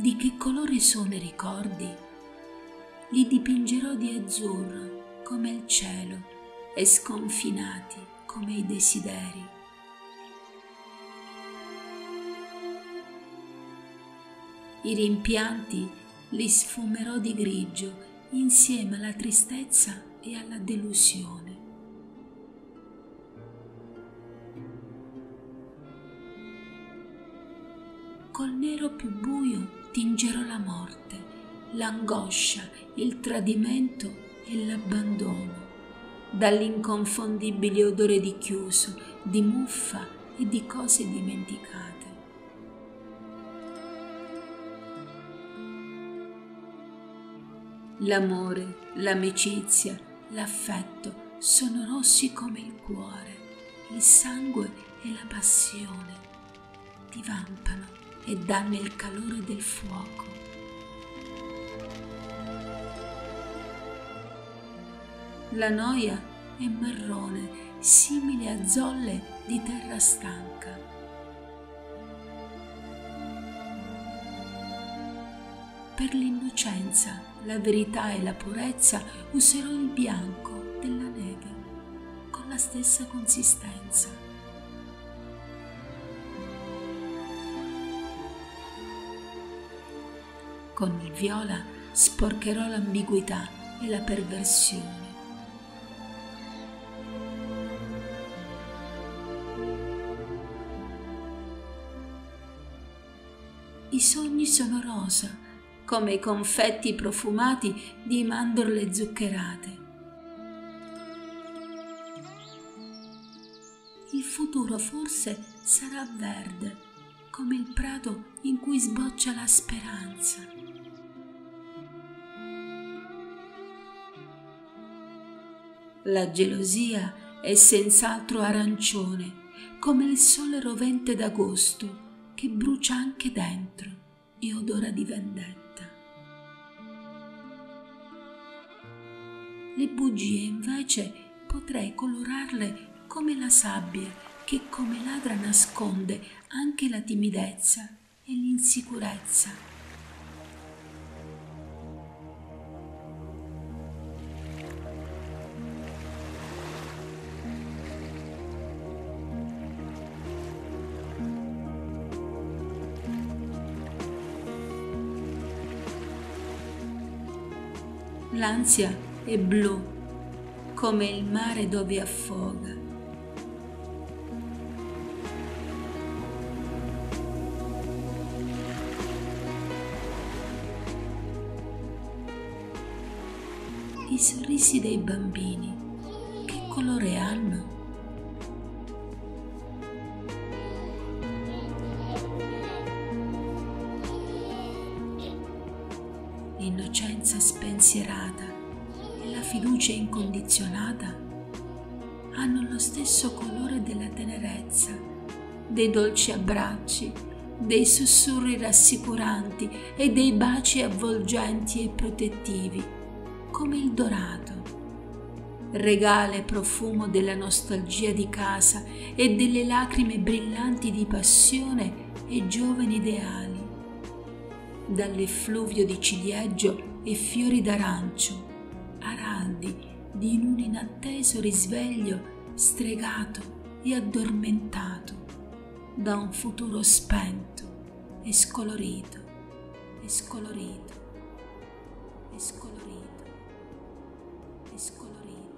Di che colore sono i ricordi? Li dipingerò di azzurro come il cielo e sconfinati come i desideri. I rimpianti li sfumerò di grigio insieme alla tristezza e alla delusione. Col nero più buio tingerò la morte, l'angoscia, il tradimento e l'abbandono, dall'inconfondibile odore di chiuso, di muffa e di cose dimenticate. L'amore, l'amicizia, l'affetto sono rossi come il cuore, il sangue e la passione. Divampano e danno il calore del fuoco. La noia è marrone, simile a zolle di terra stanca. Per l'innocenza, la verità e la purezza userò il bianco della neve con la stessa consistenza. Con il viola sporcherò l'ambiguità e la perversione. I sogni sono rosa come i confetti profumati di mandorle zuccherate. Il futuro forse sarà verde, come il prato in cui sboccia la speranza. La gelosia è senz'altro arancione, come il sole rovente d'agosto che brucia anche dentro e odora di vendetta. Le bugie invece potrei colorarle come la sabbia che come ladra nasconde anche la timidezza e l'insicurezza. L'ansia è blu come il mare dove affoga. I sorrisi dei bambini, che colore hanno? L'innocenza spensierata fiducia incondizionata hanno lo stesso colore della tenerezza, dei dolci abbracci, dei sussurri rassicuranti e dei baci avvolgenti e protettivi, come il dorato. Regale profumo della nostalgia di casa e delle lacrime brillanti di passione e giovani ideali. Dall'effluvio di ciliegio e fiori d'arancio araldi di un inatteso risveglio stregato e addormentato da un futuro spento e scolorito, e scolorito, e scolorito, e scolorito,